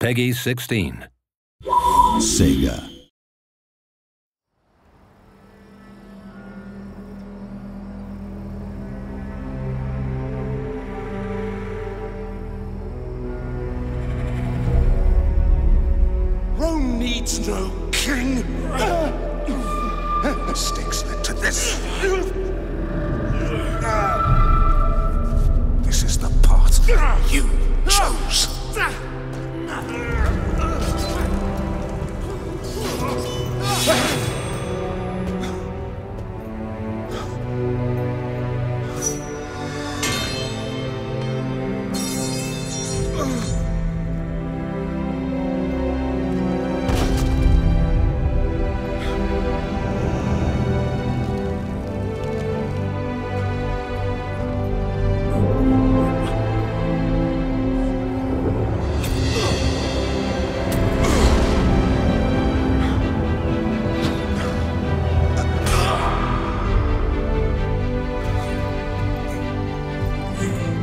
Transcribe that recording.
PEGI 16. Sega. Rome needs no king. Mistakes led to this. This is the path you chose. Ugh! Amen.